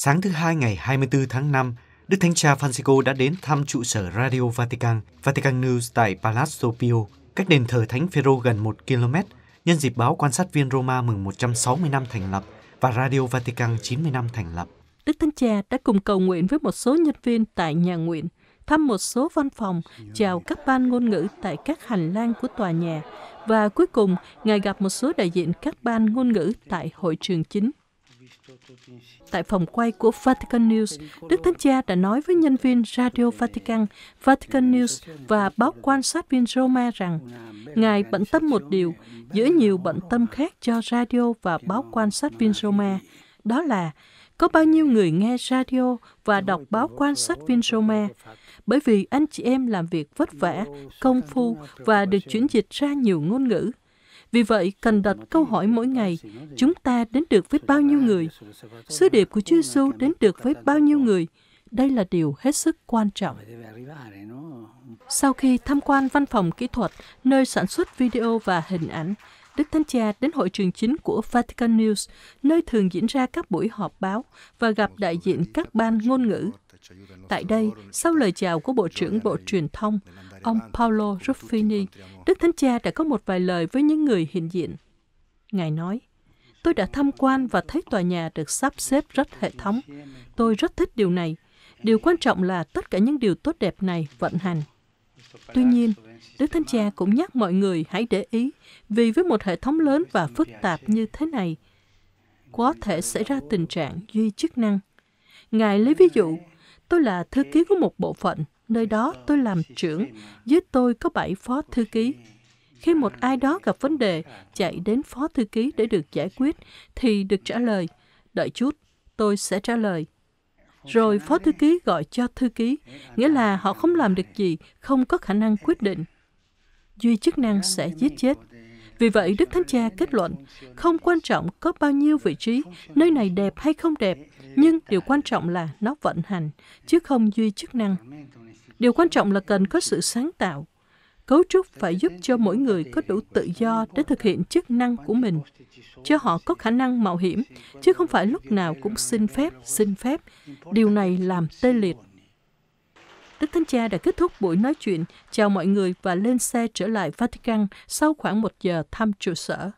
Sáng thứ Hai ngày 24 tháng 5, Đức Thánh Cha Francisco đã đến thăm trụ sở Radio Vatican, Vatican News tại Palazzo Pio, cách đền thờ Thánh Phêrô gần 1 km, nhân dịp báo quan sát viên Roma mừng 160 năm thành lập và Radio Vatican 90 năm thành lập. Đức Thánh Cha đã cùng cầu nguyện với một số nhân viên tại nhà nguyện, thăm một số văn phòng, chào các ban ngôn ngữ tại các hành lang của tòa nhà và cuối cùng Ngài gặp một số đại diện các ban ngôn ngữ tại hội trường chính. Tại phòng quay của Vatican News, Đức Thánh Cha đã nói với nhân viên Radio Vatican, Vatican News và báo quan sát viên Roma rằng Ngài bận tâm một điều giữa nhiều bận tâm khác cho radio và báo quan sát viên Roma, đó là có bao nhiêu người nghe radio và đọc báo quan sát viên Roma, bởi vì anh chị em làm việc vất vả, công phu và được chuyển dịch ra nhiều ngôn ngữ. Vì vậy, cần đặt câu hỏi mỗi ngày, chúng ta đến được với bao nhiêu người? Sứ điệp của Chúa Giêsu đến được với bao nhiêu người? Đây là điều hết sức quan trọng. Sau khi tham quan văn phòng kỹ thuật, nơi sản xuất video và hình ảnh, Đức Thánh Cha đến hội trường chính của Vatican News, nơi thường diễn ra các buổi họp báo và gặp đại diện các ban ngôn ngữ. Tại đây, sau lời chào của Bộ trưởng Bộ Truyền thông, ông Paolo Ruffini, Đức Thánh Cha đã có một vài lời với những người hiện diện. Ngài nói, Tôi đã tham quan và thấy tòa nhà được sắp xếp rất hệ thống. Tôi rất thích điều này. Điều quan trọng là tất cả những điều tốt đẹp này vận hành. Tuy nhiên, Đức Thánh Cha cũng nhắc mọi người hãy để ý vì với một hệ thống lớn và phức tạp như thế này, có thể xảy ra tình trạng duy chức năng. Ngài lấy ví dụ, tôi là thư ký của một bộ phận, nơi đó tôi làm trưởng, dưới tôi có bảy phó thư ký. Khi một ai đó gặp vấn đề, chạy đến phó thư ký để được giải quyết, thì được trả lời, đợi chút, tôi sẽ trả lời. Rồi phó thư ký gọi cho thư ký, nghĩa là họ không làm được gì, không có khả năng quyết định. Duy chức năng sẽ giết chết. Vì vậy, Đức Thánh Cha kết luận, không quan trọng có bao nhiêu vị trí, nơi này đẹp hay không đẹp, nhưng điều quan trọng là nó vận hành, chứ không duy chức năng. Điều quan trọng là cần có sự sáng tạo. Cấu trúc phải giúp cho mỗi người có đủ tự do để thực hiện chức năng của mình, cho họ có khả năng mạo hiểm, chứ không phải lúc nào cũng xin phép, xin phép. Điều này làm tê liệt. Đức Thánh Cha đã kết thúc buổi nói chuyện, chào mọi người và lên xe trở lại Vatican sau khoảng một giờ thăm trụ sở.